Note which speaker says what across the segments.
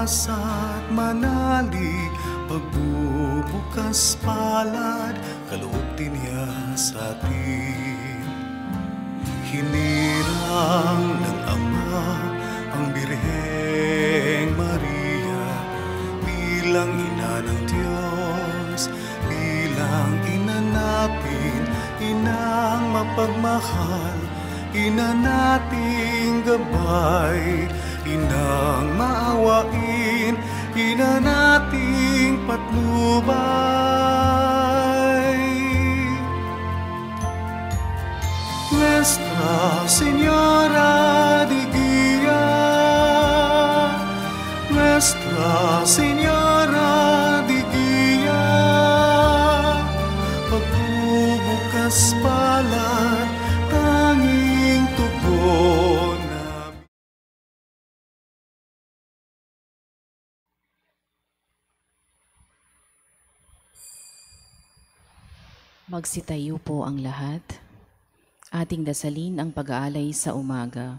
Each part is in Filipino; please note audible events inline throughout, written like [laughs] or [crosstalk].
Speaker 1: Umasa at manalig Pagbubukas palad Kaloob din niya sa atin. Hinirang ng Ama Ang Birheng Maria Bilang ina ng Diyos Bilang ina natin Inang mapagmahal Ina nating gabay Inang maawain Ina nating patnubay. Nuestra Señora de Guía Nuestra Señora
Speaker 2: Magsitayo po ang lahat. Ating dasalin ang pag-aalay sa umaga.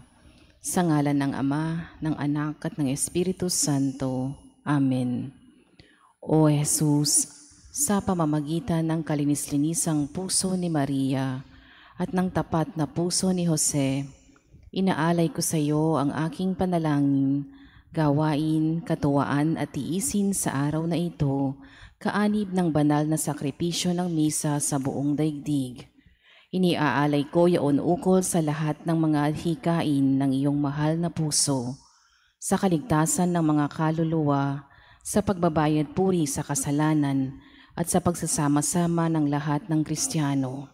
Speaker 2: Sa ngalan ng Ama, ng Anak at ng Espiritu Santo. Amen. O Jesus, sa pamamagitan ng kalinis-linisang puso ni Maria at ng tapat na puso ni Jose, inaalay ko sa iyo ang aking panalangin, gawain, katuwaan at tiisin sa araw na ito, kaanib ng banal na sakripisyo ng misa sa buong daigdig. Iniaalay ko yaon ukol sa lahat ng mga hikain ng iyong mahal na puso, sa kaligtasan ng mga kaluluwa, sa pagbabayad puri sa kasalanan, at sa pagsasama-sama ng lahat ng Kristiyano.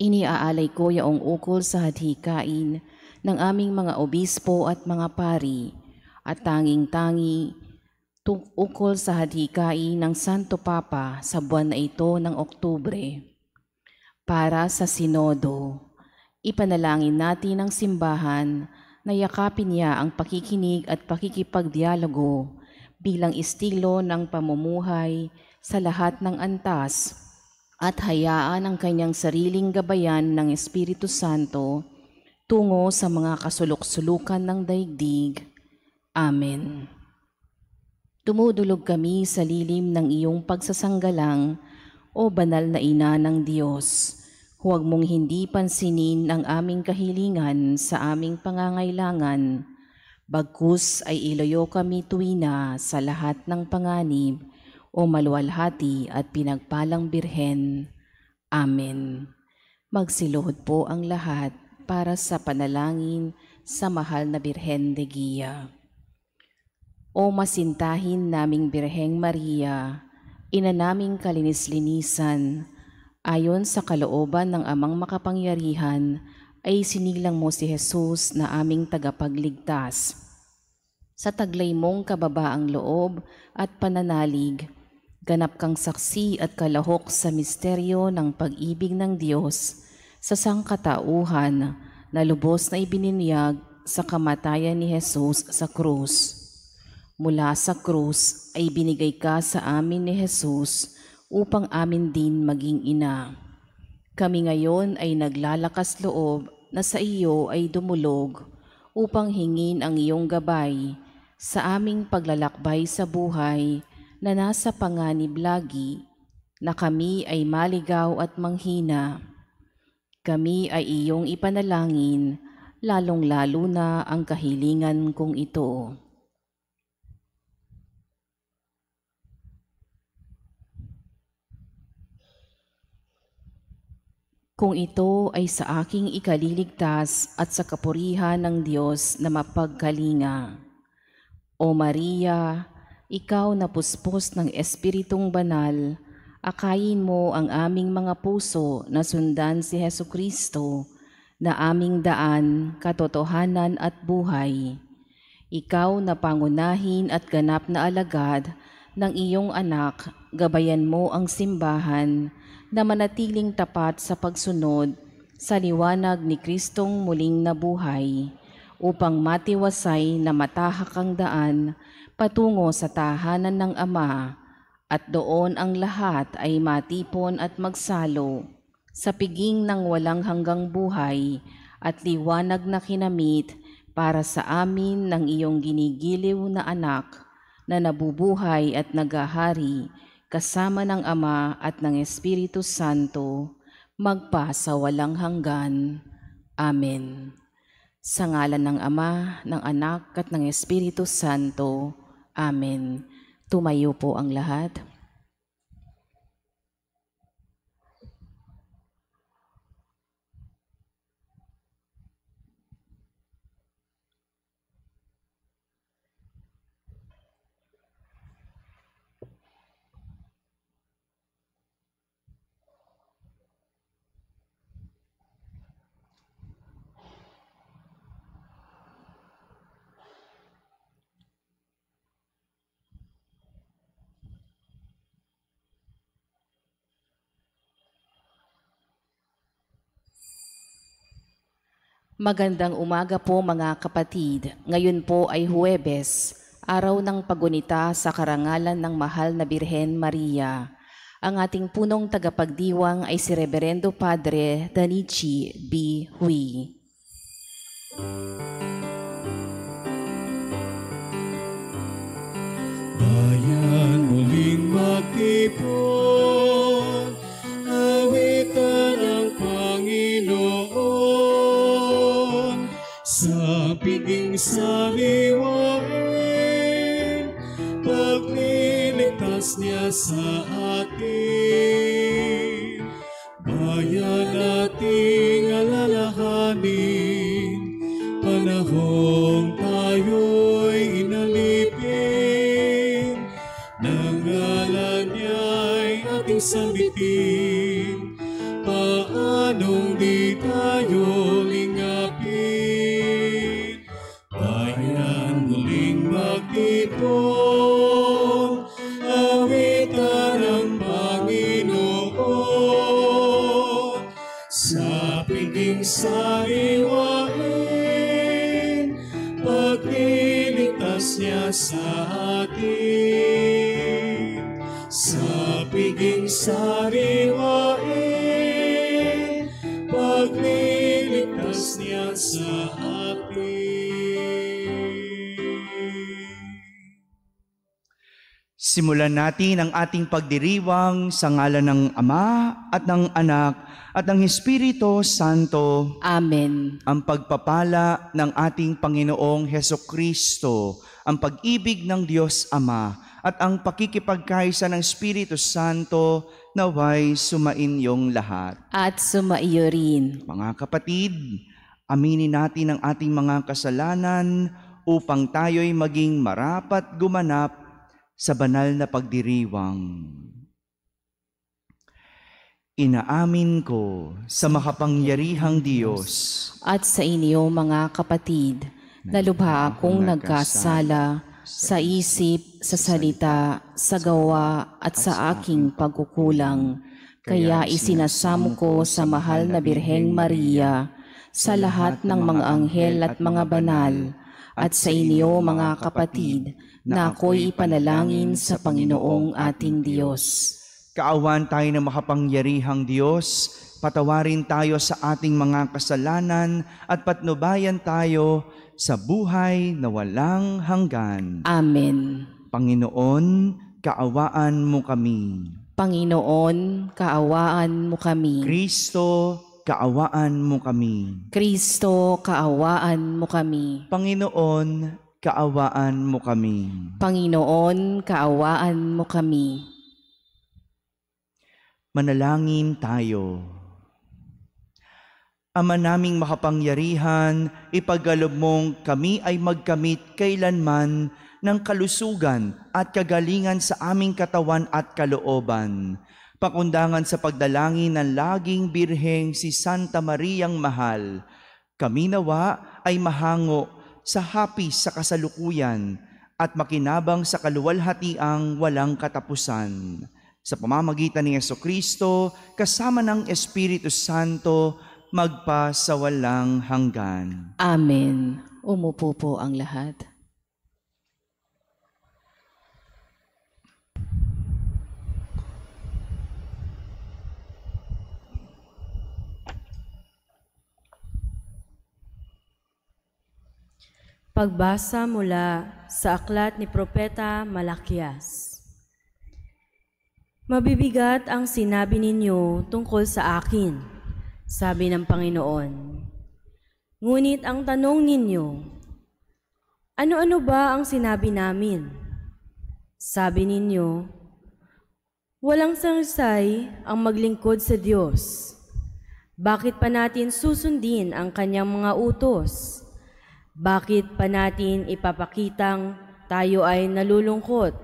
Speaker 2: Iniaalay ko yaong ukol sa hadhikain ng aming mga obispo at mga pari, at tanging-tangi tung- ukol sa hadhikain ng Santo Papa sa buwan na ito ng Oktubre. Para sa Sinodo, ipanalangin natin ang simbahan na yakapin niya ang pakikinig at pakikipagdialogo bilang estilo ng pamumuhay sa lahat ng antas at hayaan ang kanyang sariling gabayan ng Espiritu Santo tungo sa mga kasulok-sulukan ng daigdig. Amen. Tumudulog kami sa lilim ng iyong pagsasanggalang, o banal na ina ng Diyos. Huwag mong hindi pansinin ang aming kahilingan sa aming pangangailangan. Bagkus ay iloyo kami tuwina sa lahat ng panganib, o maluwalhati at pinagpalang birhen. Amen. Magsiluhod po ang lahat para sa panalangin sa mahal na Birhen de Guia. O masintahin naming Birheng Maria, ina naming kalinis-linisan, ayon sa kalooban ng amang makapangyarihan, ay sinilang mo si Jesus na aming tagapagligtas. Sa taglay mong kababaang loob at pananalig, ganap kang saksi at kalahok sa misteryo ng pag-ibig ng Diyos sa sangkatauhan na lubos na ibininyag sa kamatayan ni Jesus sa krus. Mula sa krus ay binigay ka sa amin ni Jesus upang amin din maging ina. Kami ngayon ay naglalakas loob na sa iyo ay dumulog upang hingin ang iyong gabay sa aming paglalakbay sa buhay na nasa panganib lagi na kami ay maligaw at manghina. Kami ay iyong ipanalangin, lalong-lalo na ang kahilingan kong ito. Kung ito ay sa aking ikaliligtas at sa kapurihan ng Diyos na mapagkalinga. O Maria, ikaw na puspos ng Espiritong Banal, akayin mo ang aming mga puso na sundan si Heso Kristo na aming daan, katotohanan at buhay. Ikaw na pangunahin at ganap na alagad ng iyong anak, gabayan mo ang simbahan na manatiling tapat sa pagsunod sa liwanag ni Kristong muling nabuhay upang matiwasay na matahak ang daan patungo sa tahanan ng Ama at doon ang lahat ay matipon at magsalo sa piging ng walang hanggang buhay at liwanag na kinamit para sa amin ng iyong ginigiliw na anak na nabubuhay at nagahari kasama ng Ama at ng Espiritu Santo magpa sa walang hanggan. Amen. Sa ngalan ng Ama, ng Anak at ng Espiritu Santo. Amen. Tumayo po ang lahat. Magandang umaga po mga kapatid. Ngayon po ay Huwebes, araw ng pagunita sa karangalan ng mahal na Birhen Maria. Ang ating punong tagapagdiwang ay si Reverendo Padre Danichi B. Hui.
Speaker 3: Bayan muling magtipon, piging
Speaker 4: natin ang ating pagdiriwang sa ngalan ng Ama at ng Anak at ng Espiritu Santo
Speaker 2: Amen.
Speaker 4: ang pagpapala ng ating Panginoong Heso Kristo, ang pag-ibig ng Diyos Ama at ang pakikipagkaisa ng Espiritu Santo naway sumain yung lahat.
Speaker 2: At sumaiyo rin.
Speaker 4: Mga kapatid, aminin natin ang ating mga kasalanan upang tayo'y maging marapat gumanap sa banal na pagdiriwang. Inaamin ko sa makapangyarihang Diyos
Speaker 2: At sa inyo mga kapatid, na lubha akong nagkasala sa isip, sa salita, sa gawa at sa aking pagkukulang. Kaya isinasamo ko sa mahal na Birheng Maria, sa lahat ng mga anghel at mga banal, at sa inyo mga kapatid, na ako'y ipanalangin sa Panginoong ating Diyos.
Speaker 4: Kaawan tayo ng makapangyarihang Diyos, patawarin tayo sa ating mga kasalanan at patnubayan tayo sa buhay na walang hanggan.
Speaker 2: Amen.
Speaker 4: Panginoon, kaawaan mo kami.
Speaker 2: Panginoon, kaawaan mo kami.
Speaker 4: Kristo, kaawaan mo kami.
Speaker 2: Kristo, kaawaan mo kami.
Speaker 4: Panginoon, kaawaan mo kami.
Speaker 2: Panginoon, kaawaan mo kami.
Speaker 4: Manalangin tayo. Ama naming makapangyarihan, ipagalob mong kami ay magkamit kailanman ng kalusugan at kagalingan sa aming katawan at kalooban. Pakundangan sa pagdalangin ng laging birheng si Santa Mariang Mahal. Kami nawa ay mahango sa hapis sa kasalukuyan at makinabang sa kaluwalhatiang walang katapusan. Sa pamamagitan ni Yeso Kristo, kasama ng Espiritu Santo, magpa sa walang hanggan.
Speaker 2: Amen. Umupo po ang lahat.
Speaker 5: Pagbasa mula sa aklat ni Propeta Malakias. Mabibigat ang sinabi ninyo tungkol sa akin, sabi ng Panginoon. Ngunit ang tanong ninyo, ano-ano ba ang sinabi namin? Sabi ninyo, walang sangsay ang maglingkod sa Diyos. Bakit pa natin susundin ang kanyang mga utos? Bakit pa natin ipapakitang tayo ay nalulungkot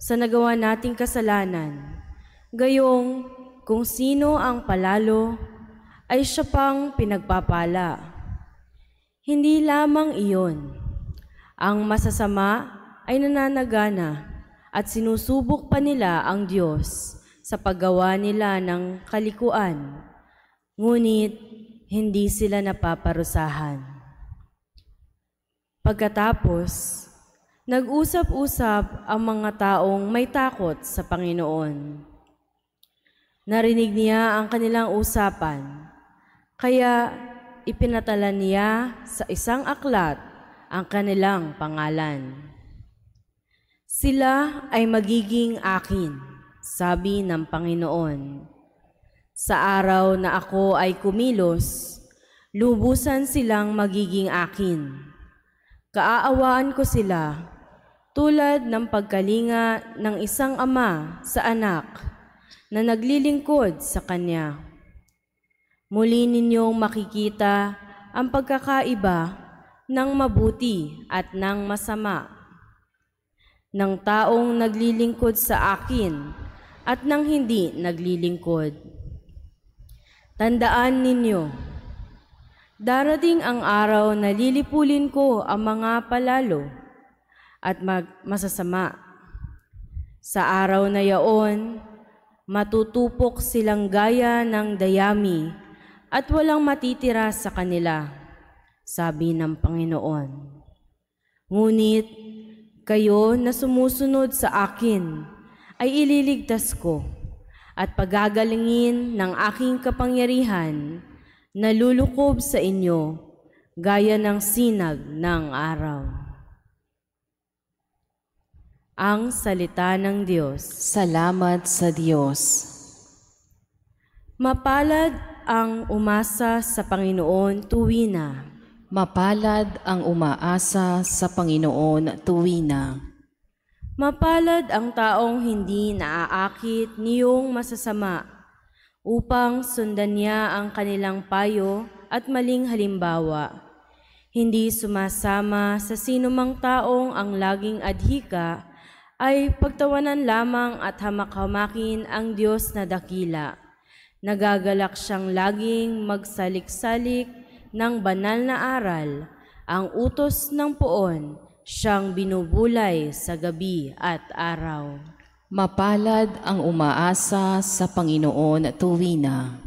Speaker 5: sa nagawa nating kasalanan? Gayong kung sino ang palalo ay siya pang pinagpapala. Hindi lamang iyon. Ang masasama ay nananagana at sinusubok pa nila ang Diyos sa paggawa nila ng kalikuan. Ngunit hindi sila napaparusahan. Pagkatapos, nag-usap-usap ang mga taong may takot sa Panginoon. Narinig niya ang kanilang usapan, kaya ipinatala niya sa isang aklat ang kanilang pangalan. Sila ay magiging akin, sabi ng Panginoon. Sa araw na ako ay kumilos, lubusan silang magiging akin. Kaaawaan ko sila tulad ng pagkalinga ng isang ama sa anak na naglilingkod sa kanya. Muli ninyong makikita ang pagkakaiba ng mabuti at ng masama, ng taong naglilingkod sa akin at ng hindi naglilingkod. Tandaan ninyo, Darating ang araw na lilipulin ko ang mga palalo at mag masasama. Sa araw na yaon, matutupok silang gaya ng dayami at walang matitira sa kanila, sabi ng Panginoon. Ngunit kayo na sumusunod sa akin ay ililigtas ko at pagagalingin ng aking kapangyarihan nalulukob sa inyo gaya ng sinag ng araw. Ang Salita ng Diyos.
Speaker 2: Salamat sa Diyos.
Speaker 5: Mapalad ang umasa sa Panginoon tuwina.
Speaker 2: Mapalad ang umaasa sa Panginoon tuwina.
Speaker 5: Mapalad ang taong hindi naaakit niyong masasama upang sundan niya ang kanilang payo at maling halimbawa. Hindi sumasama sa sinumang taong ang laging adhika ay pagtawanan lamang at hamak-hamakin ang Diyos na dakila. Nagagalak siyang laging magsalik-salik ng banal na aral, ang utos ng poon, siyang binubulay sa gabi at araw.
Speaker 2: Mapalad ang umaasa sa Panginoon tuwina.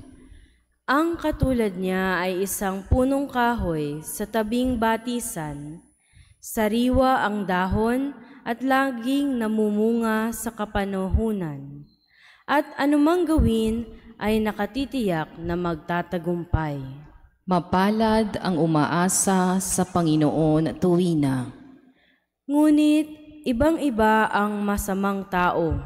Speaker 5: Ang katulad niya ay isang punong kahoy sa tabing batisan, sariwa ang dahon at laging namumunga sa kapanahunan. At anumang gawin ay nakatitiyak na magtatagumpay.
Speaker 2: Mapalad ang umaasa sa Panginoon tuwina.
Speaker 5: Ngunit ibang-iba ang masamang tao.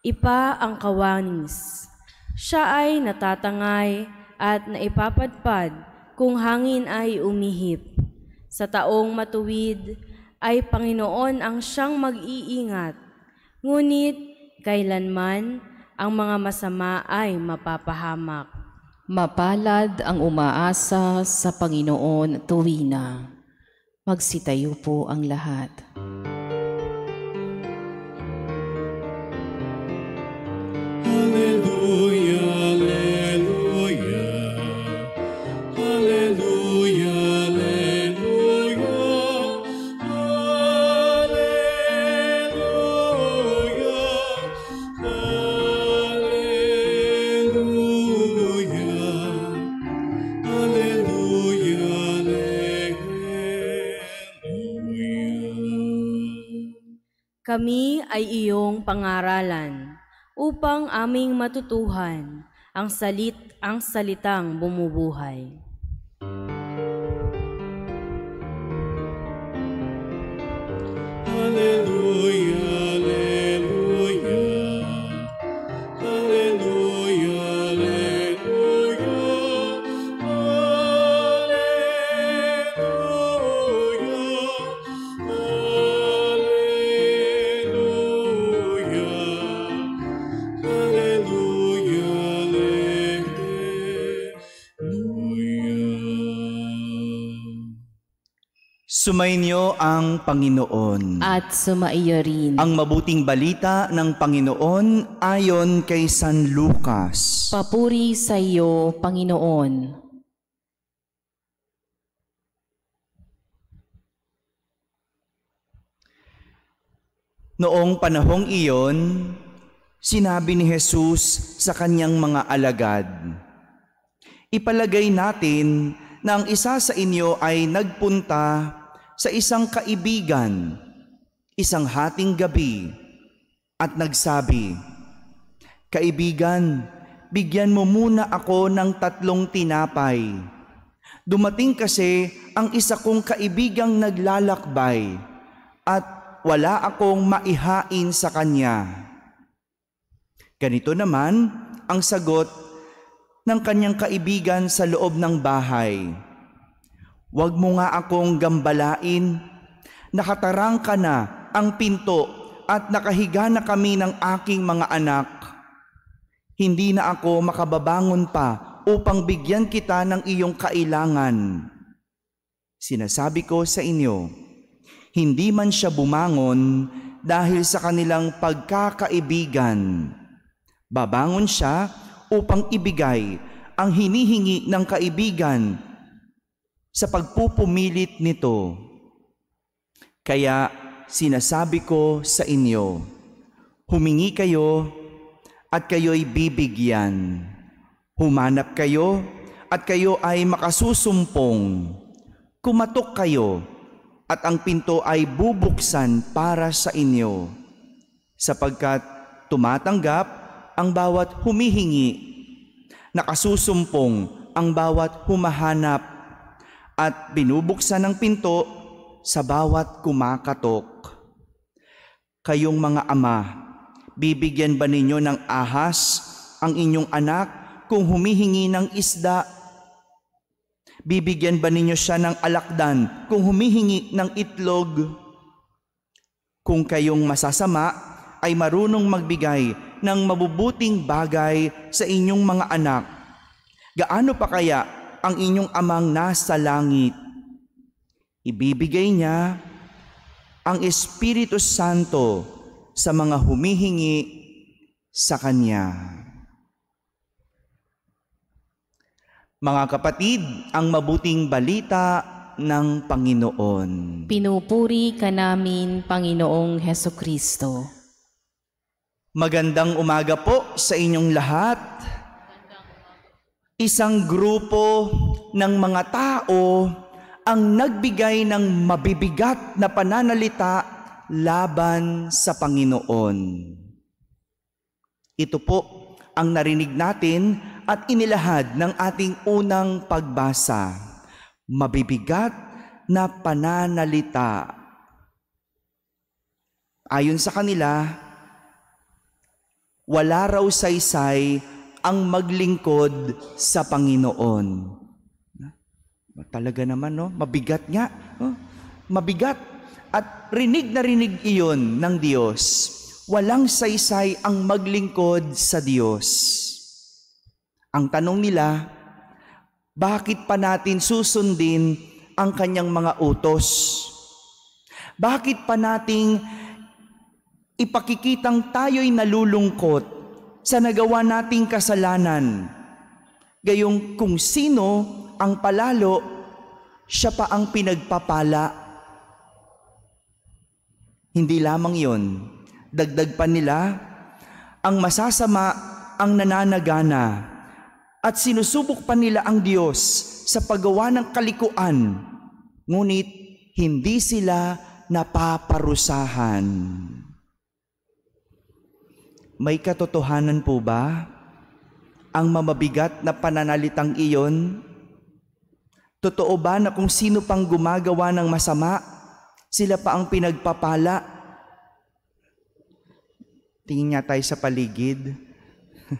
Speaker 5: Ipa ang kawanis. Siya ay natatangay at naipapadpad kung hangin ay umihip. Sa taong matuwid ay Panginoon ang siyang mag-iingat. Ngunit kailanman ang mga masama ay mapapahamak.
Speaker 2: Mapalad ang umaasa sa Panginoon tuwina. Magsitayo po ang lahat.
Speaker 5: Kami ay iyong pangaralan upang aming matutuhan ang salit ang salitang bumubuhay.
Speaker 4: Sumainyo ang Panginoon.
Speaker 2: At sumaiyo rin.
Speaker 4: Ang mabuting balita ng Panginoon ayon kay San Lucas.
Speaker 2: Papuri sa iyo, Panginoon.
Speaker 4: Noong panahong iyon, sinabi ni Jesus sa kanyang mga alagad, Ipalagay natin na ang isa sa inyo ay nagpunta sa isang kaibigan, isang hating gabi, at nagsabi, Kaibigan, bigyan mo muna ako ng tatlong tinapay. Dumating kasi ang isa kong kaibigang naglalakbay at wala akong maihain sa kanya. Ganito naman ang sagot ng kanyang kaibigan sa loob ng bahay. Huwag mo nga akong gambalain, nakatarang ka na ang pinto at nakahiga na kami ng aking mga anak. Hindi na ako makababangon pa upang bigyan kita ng iyong kailangan. Sinasabi ko sa inyo, hindi man siya bumangon dahil sa kanilang pagkakaibigan. Babangon siya upang ibigay ang hinihingi ng kaibigan sa pagpupumilit nito. Kaya sinasabi ko sa inyo, humingi kayo at kayo'y bibigyan. Humanap kayo at kayo ay makasusumpong. Kumatok kayo at ang pinto ay bubuksan para sa inyo. Sapagkat tumatanggap ang bawat humihingi, nakasusumpong ang bawat humahanap, at binubuksan ng pinto sa bawat kumakatok. Kayong mga ama, bibigyan ba ninyo ng ahas ang inyong anak kung humihingi ng isda? Bibigyan ba ninyo siya ng alakdan kung humihingi ng itlog? Kung kayong masasama ay marunong magbigay ng mabubuting bagay sa inyong mga anak, gaano pa kaya ang inyong amang nasa langit? Ibibigay niya ang Espiritu Santo sa mga humihingi sa Kanya. Mga kapatid, ang mabuting balita ng Panginoon.
Speaker 2: Pinupuri ka namin, Panginoong Heso Kristo.
Speaker 4: Magandang umaga po sa inyong lahat. Isang grupo ng mga tao ang nagbigay ng mabibigat na pananalita laban sa Panginoon. Ito po ang narinig natin at inilahad ng ating unang pagbasa. Mabibigat na pananalita. Ayon sa kanila, wala raw saysay ang maglingkod sa Panginoon. Talaga naman, no? Mabigat nga. No? Mabigat. At rinig na rinig iyon ng Diyos. Walang saysay ang maglingkod sa Diyos. Ang tanong nila, bakit pa natin susundin ang kanyang mga utos? Bakit pa nating ipakikitang tayo'y nalulungkot sa nagawa nating kasalanan? Gayong kung sino ang palalo, siya pa ang pinagpapala. Hindi lamang yon, dagdag pa nila, ang masasama ang nananagana at sinusubok pa nila ang Diyos sa paggawa ng kalikuan, ngunit hindi sila napaparusahan. May katotohanan po ba ang mamabigat na pananalitang iyon? Totoo ba na kung sino pang gumagawa ng masama, sila pa ang pinagpapala? Tingin nga tayo sa paligid. [laughs]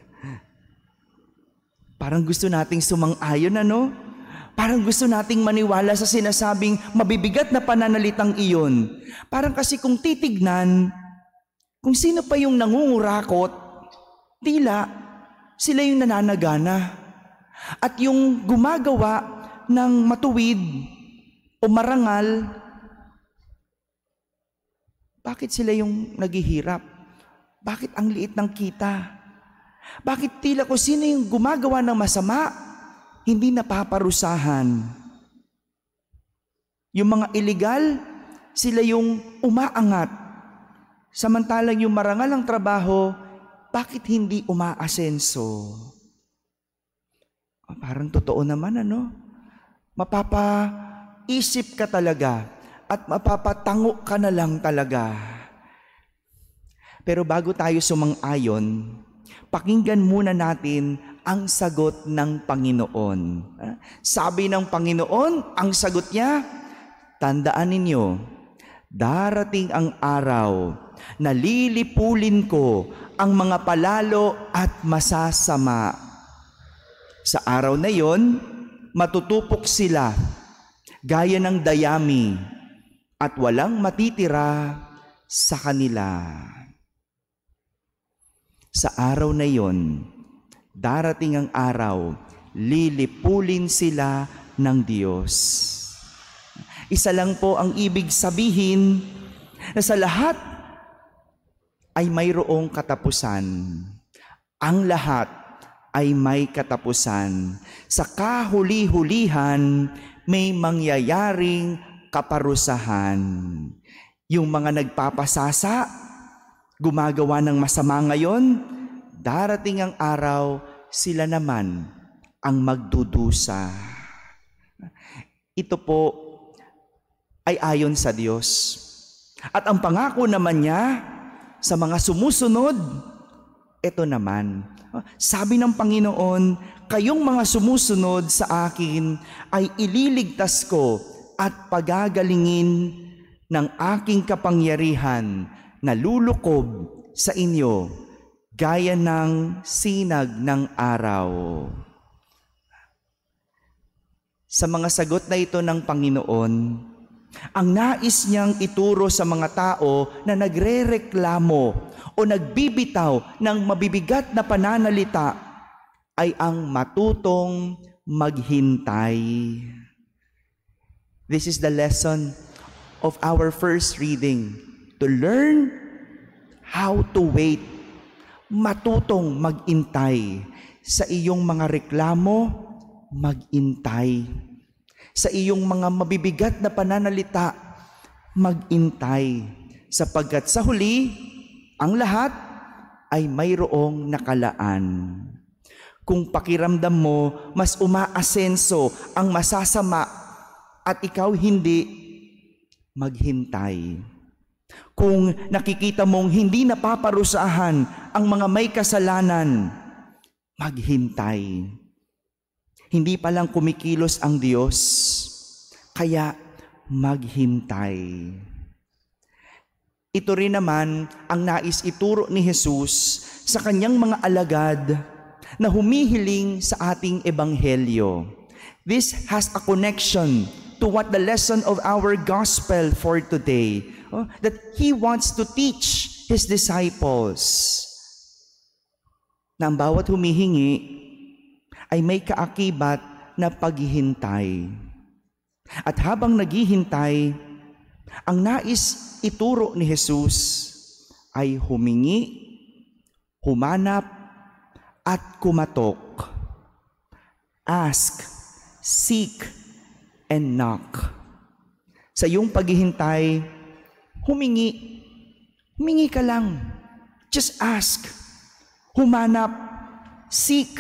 Speaker 4: Parang gusto nating sumang-ayon, ano? Parang gusto nating maniwala sa sinasabing mabibigat na pananalitang iyon. Parang kasi kung titignan, kung sino pa yung nangungurakot, tila sila yung nananagana. At yung gumagawa ng matuwid o marangal, Bakit sila yung naghihirap? Bakit ang liit ng kita? Bakit tila ko sino yung gumagawa ng masama, hindi napaparusahan? Yung mga illegal, sila yung umaangat. Samantalang yung marangal ang trabaho, bakit hindi umaasenso? Ah, Parang totoo naman ano? Mapapaisip ka talaga at mapapatango ka na lang talaga. Pero bago tayo sumang-ayon, pakinggan muna natin ang sagot ng Panginoon. Ah, Sabi ng Panginoon, ang sagot niya, tandaan ninyo, darating ang araw na lilipulin ko ang mga palalo at masasama. Sa araw na yon, matutupok sila gaya ng dayami at walang matitira sa kanila. Sa araw na yon, darating ang araw, lilipulin sila ng Diyos. Isa lang po ang ibig sabihin na sa lahat ay mayroong katapusan. Ang lahat ay may katapusan. Sa kahuli-hulihan, may mangyayaring kaparusahan. Yung mga nagpapasasa, gumagawa ng masama ngayon, darating ang araw, sila naman ang magdudusa. Ito po ay ayon sa Diyos. At ang pangako naman niya sa mga sumusunod, ito naman. Sabi ng Panginoon, kayong mga sumusunod sa akin ay ililigtas ko at pagagalingin ng aking kapangyarihan na lulukob sa inyo gaya ng sinag ng araw. Sa mga sagot na ito ng Panginoon, ang nais niyang ituro sa mga tao na nagrereklamo o nagbibitaw ng mabibigat na pananalita ay ang matutong maghintay. This is the lesson of our first reading. To learn how to wait. Matutong magintay. Sa iyong mga reklamo, magintay sa iyong mga mabibigat na pananalita, magintay. Sapagkat sa huli, ang lahat ay mayroong nakalaan. Kung pakiramdam mo, mas umaasenso ang masasama at ikaw hindi, maghintay. Kung nakikita mong hindi napaparusahan ang mga may kasalanan, maghintay. Hindi pa lang kumikilos ang Diyos, kaya maghintay. Ito rin naman ang nais ituro ni Jesus sa kanyang mga alagad na humihiling sa ating ebanghelyo. This has a connection to what the lesson of our gospel for today, oh, that He wants to teach His disciples na ang bawat humihingi ay may kaakibat na paghihintay. At habang naghihintay, ang nais ituro ni Jesus ay humingi, humanap, at kumatok. Ask, seek, and knock. Sa iyong paghihintay, humingi. Humingi ka lang. Just ask. Humanap, seek,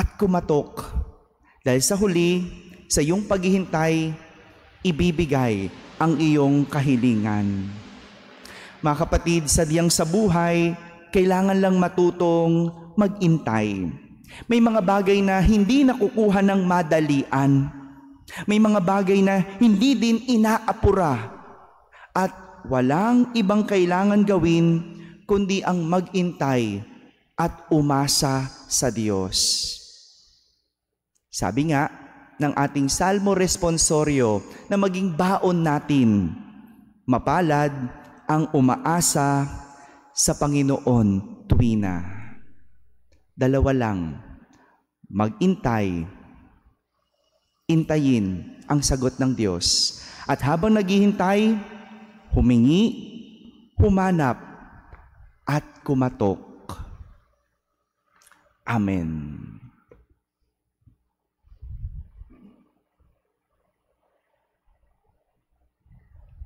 Speaker 4: at kumatok. Dahil sa huli, sa iyong paghihintay, ibibigay ang iyong kahilingan. Mga kapatid, sadyang sa buhay, kailangan lang matutong magintay. May mga bagay na hindi nakukuha ng madalian. May mga bagay na hindi din inaapura. At walang ibang kailangan gawin kundi ang magintay at umasa sa Diyos. Sabi nga ng ating Salmo Responsorio na maging baon natin, mapalad ang umaasa sa Panginoon tuwina. Dalawa lang, magintay, intayin ang sagot ng Diyos. At habang naghihintay, humingi, humanap at kumatok. Amen.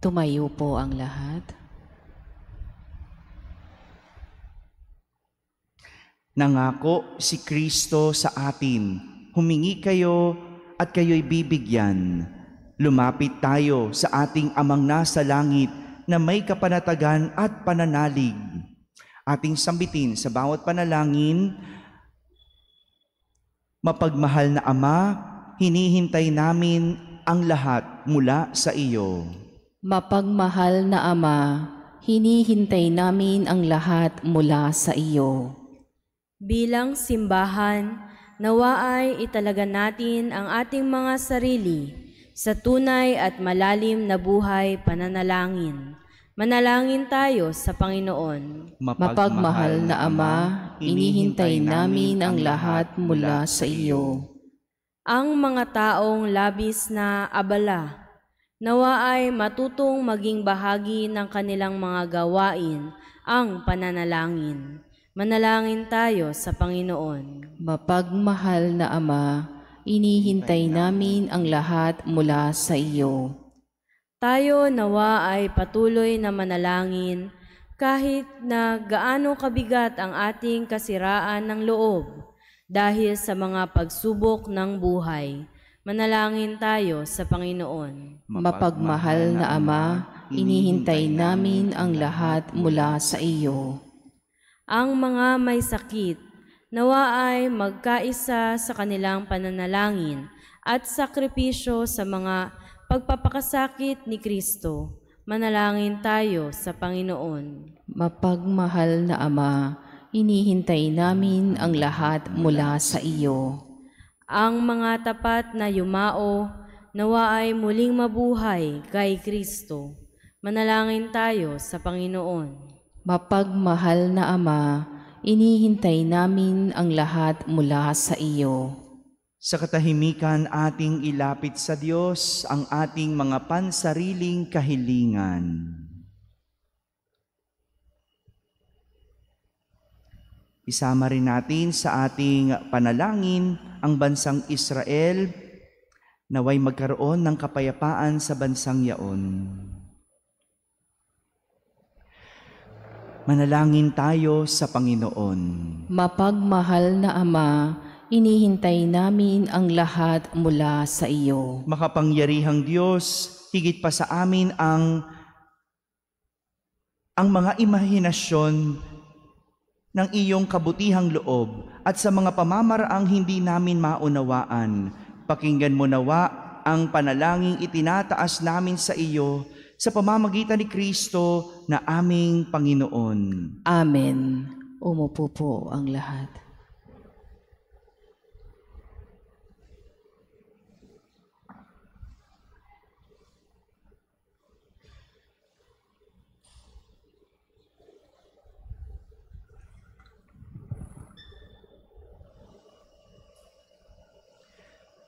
Speaker 2: Tumayo po ang lahat.
Speaker 4: Nangako si Kristo sa atin, humingi kayo at kayo'y bibigyan. Lumapit tayo sa ating amang nasa langit na may kapanatagan at pananalig. Ating sambitin sa bawat panalangin, Mapagmahal na Ama, hinihintay namin ang lahat mula sa iyo.
Speaker 2: Mapagmahal na Ama, hinihintay namin ang lahat mula sa iyo.
Speaker 5: Bilang simbahan, nawa ay italaga natin ang ating mga sarili sa tunay at malalim na buhay pananalangin. Manalangin tayo sa Panginoon.
Speaker 2: Mapagmahal na Ama, inihintay namin ang lahat mula sa iyo.
Speaker 5: Ang mga taong labis na abala, nawa ay matutong maging bahagi ng kanilang mga gawain ang pananalangin. Manalangin tayo sa Panginoon.
Speaker 2: Mapagmahal na Ama, inihintay namin ang lahat mula sa iyo.
Speaker 5: Tayo nawa ay patuloy na manalangin kahit na gaano kabigat ang ating kasiraan ng loob dahil sa mga pagsubok ng buhay. Manalangin tayo sa Panginoon.
Speaker 2: Mapagmahal na Ama, inihintay namin ang lahat mula sa iyo.
Speaker 5: Ang mga may sakit, nawa ay magkaisa sa kanilang pananalangin at sakripisyo sa mga pagpapakasakit ni Kristo. Manalangin tayo sa Panginoon.
Speaker 2: Mapagmahal na Ama, inihintay namin ang lahat mula sa iyo.
Speaker 5: Ang mga tapat na yumao, nawa ay muling mabuhay kay Kristo. Manalangin tayo sa Panginoon.
Speaker 2: Mapagmahal na Ama, inihintay namin ang lahat mula sa iyo.
Speaker 4: Sa katahimikan ating ilapit sa Diyos ang ating mga pansariling kahilingan. Isama rin natin sa ating panalangin ang bansang Israel naway magkaroon ng kapayapaan sa bansang yaon. Manalangin tayo sa Panginoon.
Speaker 2: Mapagmahal na Ama, inihintay namin ang lahat mula sa iyo.
Speaker 4: makapangyarihang Diyos, higit pa sa amin ang ang mga imahinasyon ng iyong kabutihang loob at sa mga pamamaraang hindi namin maunawaan. Pakinggan mo nawa ang panalangin itinataas namin sa iyo sa pamamagitan ni Kristo na aming Panginoon.
Speaker 2: Amen. Umupo po ang lahat.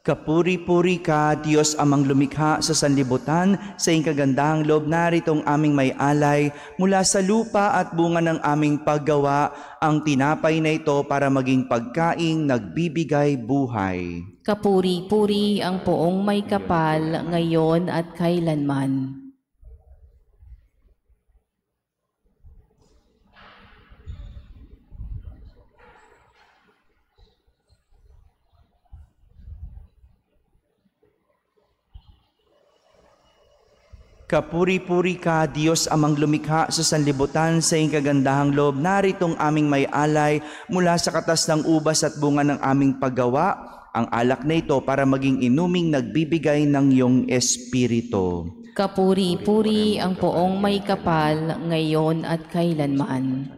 Speaker 4: Kapuri-puri ka, Diyos amang lumikha sa sanlibutan, sa iyong kagandahang loob naritong aming may alay, mula sa lupa at bunga ng aming paggawa, ang tinapay na ito para maging pagkaing nagbibigay buhay.
Speaker 2: Kapuri-puri ang poong may kapal ngayon at kailanman.
Speaker 4: Kapuri-puri ka, Diyos amang lumikha sa sanlibutan sa iyong kagandahang loob, naritong aming may alay mula sa katas ng ubas at bunga ng aming paggawa, ang alak na ito para maging inuming nagbibigay ng iyong espiritu.
Speaker 2: Kapuri-puri ang poong may kapal ngayon at kailanman.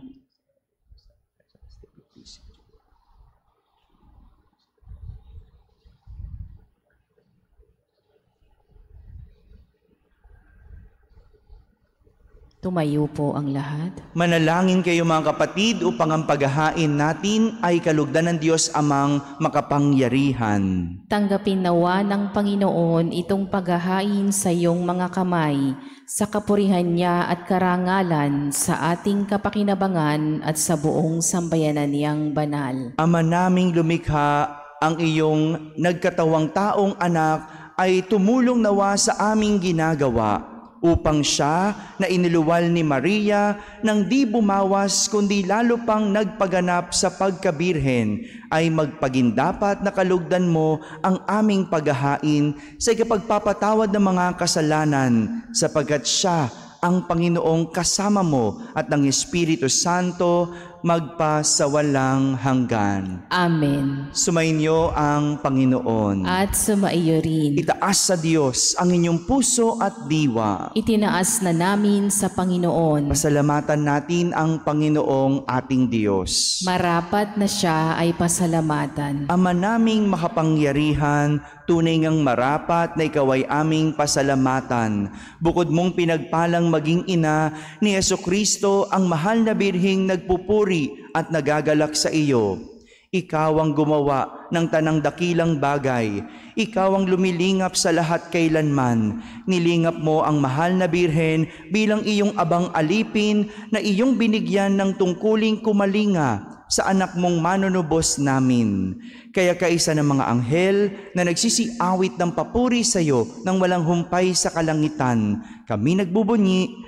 Speaker 2: Tumayo po ang lahat.
Speaker 4: Manalangin kayo mga kapatid upang ang paghahain natin ay kalugdan ng Diyos amang makapangyarihan.
Speaker 2: Tanggapin nawa ng Panginoon itong paghahain sa iyong mga kamay, sa kapurihan niya at karangalan sa ating kapakinabangan at sa buong sambayanan niyang banal.
Speaker 4: Ama naming lumikha, ang iyong nagkatawang taong anak ay tumulong nawa sa aming ginagawa upang siya na iniluwal ni Maria nang di bumawas kundi lalo pang nagpaganap sa pagkabirhen ay magpagindapat na kalugdan mo ang aming paghahain sa ikapagpapatawad ng mga kasalanan sapagkat siya ang Panginoong kasama mo at ng Espiritu Santo magpa sa walang hanggan.
Speaker 2: Amen.
Speaker 4: Sumainyo ang Panginoon.
Speaker 2: At sumaiyo rin.
Speaker 4: Itaas sa Diyos ang inyong puso at diwa.
Speaker 2: Itinaas na namin sa Panginoon.
Speaker 4: Pasalamatan natin ang Panginoong ating Diyos.
Speaker 2: Marapat na siya ay pasalamatan.
Speaker 4: Ama naming makapangyarihan, tunay ngang marapat na ikaw ay aming pasalamatan. Bukod mong pinagpalang maging ina ni Yeso Kristo, ang mahal na birhing nagpupuri at nagagalak sa iyo. Ikaw ang gumawa ng tanang dakilang bagay. Ikaw ang lumilingap sa lahat kailanman. Nilingap mo ang mahal na birhen bilang iyong abang alipin na iyong binigyan ng tungkuling kumalinga sa anak mong manunubos namin. Kaya kaisa ng mga anghel na nagsisiawit ng papuri sa iyo nang walang humpay sa kalangitan, kami nagbubunyi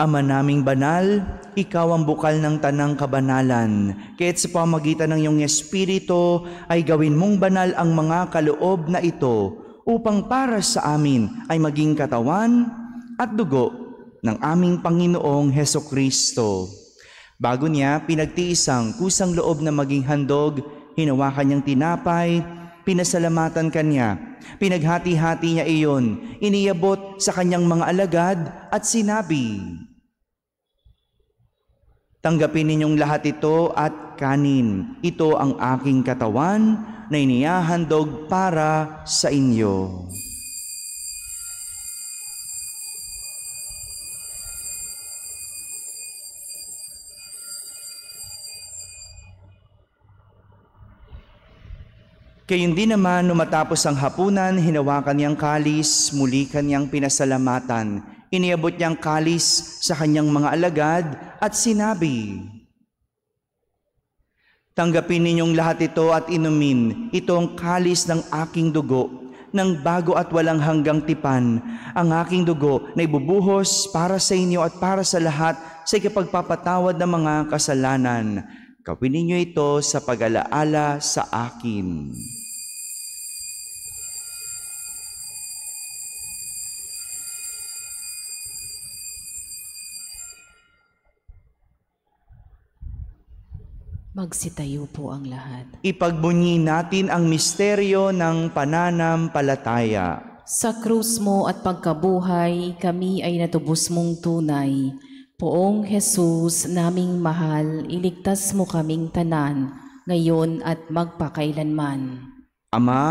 Speaker 4: Ama naming banal, ikaw ang bukal ng tanang kabanalan. Kaya't sa pamagitan ng iyong Espiritu ay gawin mong banal ang mga kaloob na ito upang para sa amin ay maging katawan at dugo ng aming Panginoong Heso Kristo. Bago niya pinagtiisang kusang loob na maging handog, hinawakan niyang tinapay, pinasalamatan kanya, pinaghati-hati niya iyon, iniyabot sa kanyang mga alagad at sinabi, Tanggapin ninyong lahat ito at kanin. Ito ang aking katawan na inihahandog para sa inyo. Kayun din naman, numatapos ang hapunan, hinawakan niyang kalis, muli kanyang pinasalamatan. Iniabot niyang kalis sa kanyang mga alagad at sinabi, Tanggapin ninyong lahat ito at inumin. Ito ang kalis ng aking dugo, ng bago at walang hanggang tipan. Ang aking dugo na ibubuhos para sa inyo at para sa lahat sa ikapagpapatawad ng mga kasalanan. Gawin ninyo ito sa pag-alaala sa akin.
Speaker 2: Magsitayo po ang lahat.
Speaker 4: Ipagbunyi natin ang misteryo ng pananampalataya.
Speaker 2: Sa krus mo at pagkabuhay, kami ay natubos mong tunay. Poong Jesus, naming mahal, iligtas mo kaming tanan, ngayon at magpakailanman.
Speaker 4: Ama,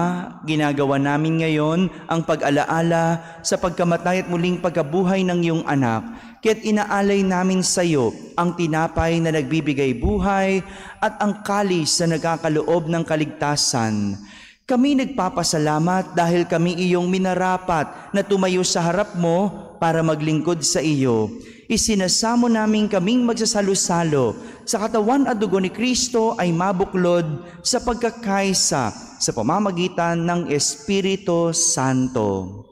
Speaker 4: ginagawa namin ngayon ang pag-alaala sa pagkamatay at muling pagkabuhay ng iyong anak. Kaya't inaalay namin sa iyo ang tinapay na nagbibigay buhay at ang kalis na nagkakaloob ng kaligtasan. Kami nagpapasalamat dahil kami iyong minarapat na tumayo sa harap mo para maglingkod sa iyo. Isinasamo namin kaming magsasalo-salo sa katawan at dugo ni Kristo ay mabuklod sa pagkakaisa sa pamamagitan ng Espiritu Santo.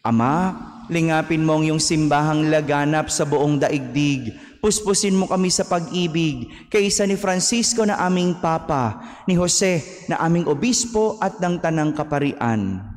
Speaker 4: Ama, lingapin mo ang iyong simbahang laganap sa buong daigdig. Puspusin mo kami sa pag-ibig, kaysa ni Francisco na aming Papa, ni Jose na aming Obispo at ng Tanang Kaparian.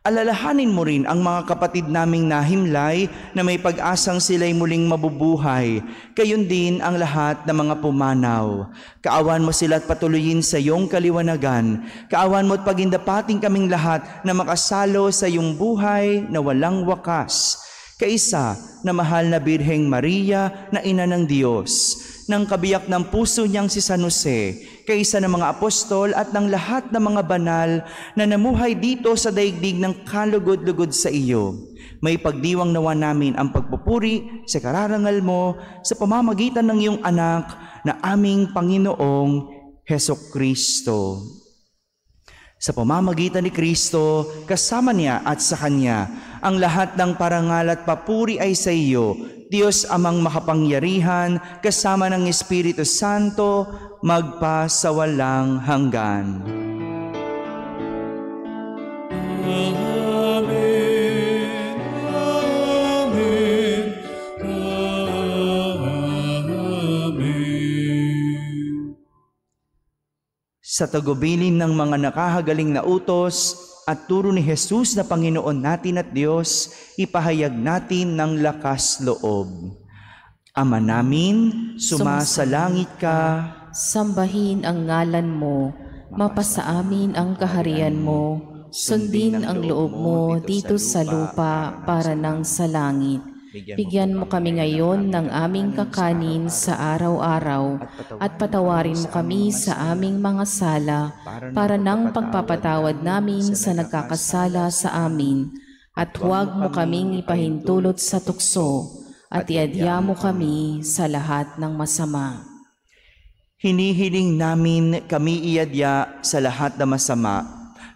Speaker 4: Alalahanin mo rin ang mga kapatid naming nahimlay na may pag-asang sila'y muling mabubuhay. Kayon din ang lahat ng mga pumanaw. Kaawan mo sila at patuloyin sa iyong kaliwanagan. Kaawan mo at pagindapating kaming lahat na makasalo sa iyong buhay na walang wakas. Kaisa na mahal na Birheng Maria na ina ng Diyos ng kabiyak ng puso niyang si San Jose, kaysa ng mga apostol at ng lahat ng mga banal na namuhay dito sa daigdig ng kalugod-lugod sa iyo. May pagdiwang nawa namin ang pagpupuri sa kararangal mo sa pamamagitan ng iyong anak na aming Panginoong Heso Kristo. Sa pamamagitan ni Kristo, kasama niya at sa Kanya, ang lahat ng parangal at papuri ay sa iyo, Diyos amang makapangyarihan, kasama ng Espiritu Santo, magpa sa walang hanggan.
Speaker 3: Amen. Amen. Amen.
Speaker 4: Sa tagubilin ng mga nakahagaling na utos at turo ni Jesus na Panginoon natin at Diyos, ipahayag natin ng lakas loob. Ama namin, sumasalangit ka,
Speaker 2: Sambahin ang ngalan mo, mapasa amin ang kaharian mo, sundin ang loob mo dito sa lupa para nang sa langit. Bigyan mo kami ngayon ng aming kakanin sa araw-araw at patawarin mo kami sa aming mga sala para nang pagpapatawad namin sa nagkakasala sa amin. At huwag mo kaming ipahintulot sa tukso at iadya mo kami sa lahat ng masama.
Speaker 4: Hinihiling namin kami iadya sa lahat na masama.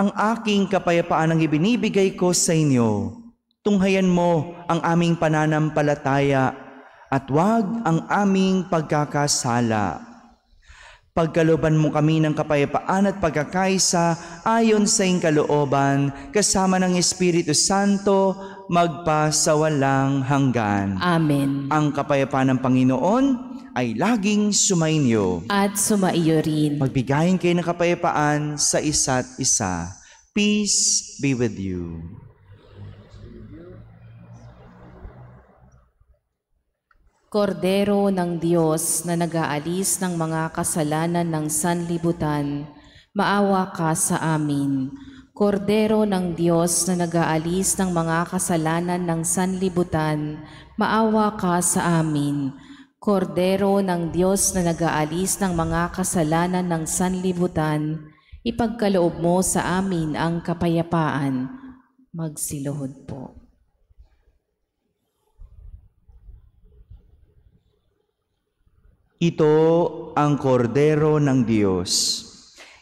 Speaker 4: Ang aking kapayapaan ang ibinibigay ko sa inyo. Tunghayan mo ang aming pananampalataya at wag ang aming pagkakasala. Pagkaloban mo kami ng kapayapaan at pagkakaisa ayon sa iyong kalooban, kasama ng Espiritu Santo, magpa sa walang hanggan.
Speaker 2: Amen.
Speaker 4: Ang kapayapaan ng Panginoon ay laging sumainyo.
Speaker 2: At sumaiyo rin.
Speaker 4: Magbigayin kayo ng kapayapaan sa isa't isa. Peace be with you.
Speaker 2: Kordero ng Diyos na nag-aalis ng mga kasalanan ng sanlibutan, maawa ka sa amin. Kordero ng Diyos na nag-aalis ng mga kasalanan ng sanlibutan, maawa ka sa amin. Kordero ng Diyos na nag-aalis ng mga kasalanan ng sanlibutan, ipagkaloob mo sa amin ang kapayapaan. Magsiluhod po.
Speaker 4: Ito ang kordero ng Diyos.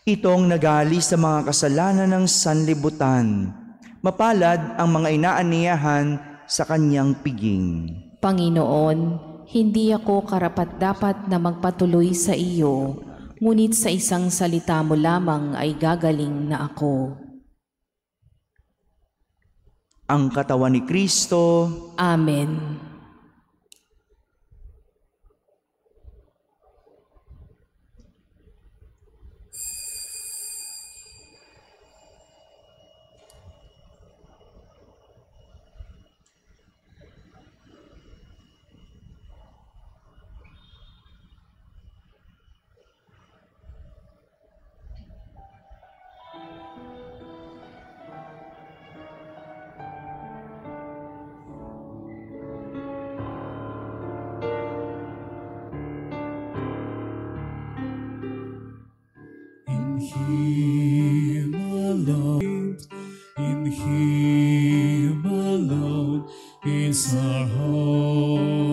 Speaker 4: Itong nagalis sa mga kasalanan ng sanlibutan. Mapalad ang mga inaaniyahan sa kanyang piging.
Speaker 2: Panginoon, hindi ako karapat-dapat na magpatuloy sa iyo, ngunit sa isang salita mo lamang ay gagaling na ako.
Speaker 4: Ang katawan ni Kristo,
Speaker 2: Amen.
Speaker 3: Our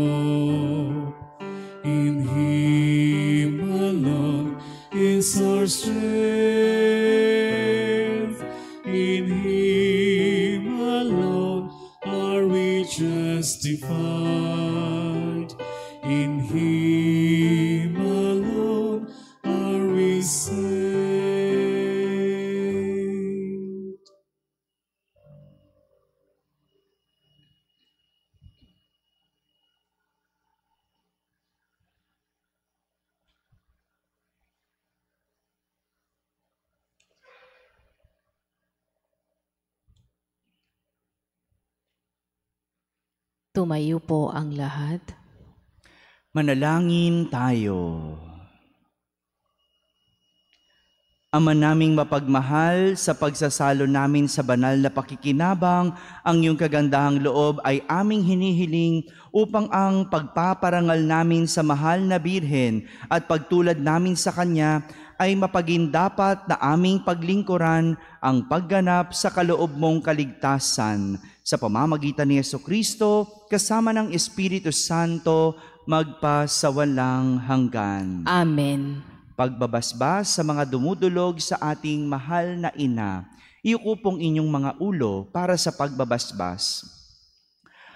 Speaker 2: Tumayo po ang lahat.
Speaker 4: Manalangin tayo. Ama naming mapagmahal, sa pagsasalo namin sa banal na pakikinabang, ang iyong kagandahang loob ay aming hinihiling upang ang pagpaparangal namin sa mahal na Birhen at pagtulad namin sa Kanya ay mapaging-dapat na aming paglingkuran ang pagganap sa kaloob mong kaligtasan sa pamamagitan ni Yeso Kristo kasama ng Espiritu Santo magpa sa walang hanggan.
Speaker 2: Amen.
Speaker 4: Pagbabasbas sa mga dumudulog sa ating mahal na ina, iukupong inyong mga ulo para sa pagbabasbas.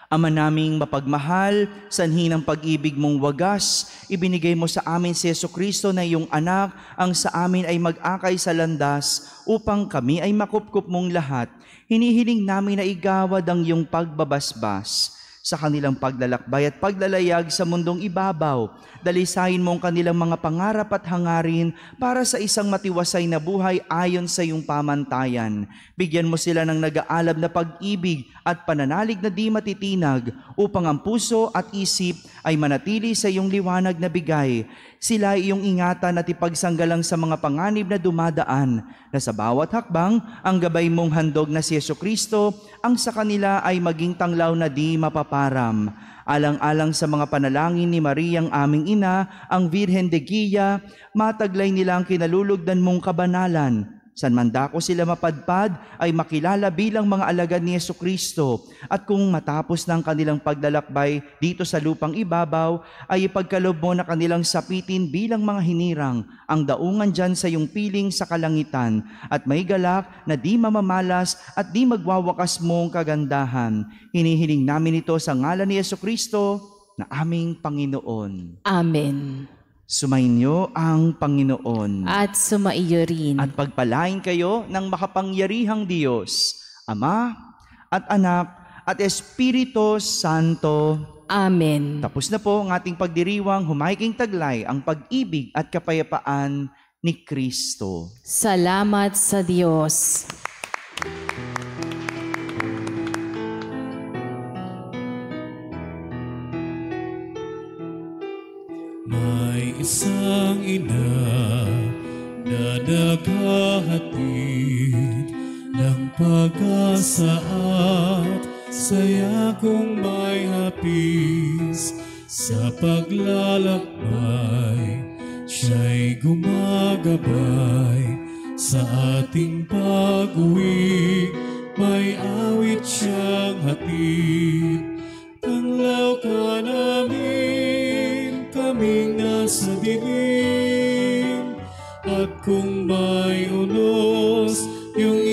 Speaker 4: Ama naming mapagmahal, sanhi ng pag-ibig mong wagas, ibinigay mo sa amin si Yeso Kristo na iyong anak, ang sa amin ay mag-akay sa landas, upang kami ay makupkup mong lahat. Hinihiling namin na igawad ang iyong pagbabasbas sa kanilang paglalakbay at paglalayag sa mundong ibabaw. Dalisayin mo ang kanilang mga pangarap at hangarin para sa isang matiwasay na buhay ayon sa iyong pamantayan. Bigyan mo sila ng nag-aalab na pag-ibig at pananalig na di matitinag upang ang puso at isip ay manatili sa iyong liwanag na bigay. Sila ay iyong ingatan at ipagsanggalang sa mga panganib na dumadaan na sa bawat hakbang ang gabay mong handog na si Yeso Kristo ang sa kanila ay maging tanglaw na di mapaparam. Alang-alang sa mga panalangin ni Mariang aming ina, ang Virhen de Guia, mataglay nila ang kinalulugdan mong kabanalan. San mandako sila mapadpad ay makilala bilang mga alagad ni Yesu Kristo at kung matapos ng kanilang paglalakbay dito sa lupang ibabaw ay ipagkalob mo na kanilang sapitin bilang mga hinirang ang daungan dyan sa iyong piling sa kalangitan at may galak na di mamamalas at di magwawakas mong kagandahan. Hinihiling namin ito sa ngalan ni Yesu Kristo na aming Panginoon.
Speaker 2: Amen.
Speaker 4: Sumainyo ang Panginoon.
Speaker 2: At sumaiyo rin.
Speaker 4: At pagpalain kayo ng makapangyarihang Diyos, Ama at Anak at Espiritu Santo.
Speaker 2: Amen.
Speaker 4: Tapos na po ang ating pagdiriwang humaiking taglay ang pag-ibig at kapayapaan ni Kristo.
Speaker 2: Salamat sa Diyos.
Speaker 3: May isang ina na naghahatid ng pag-asa at saya kung may hapis sa paglalakbay. Siya'y gumagabay sa ating pag-uwi. May awit siyang hatid. Tanglaw ka namin, kaming nasa dilim. At kung may unos, yung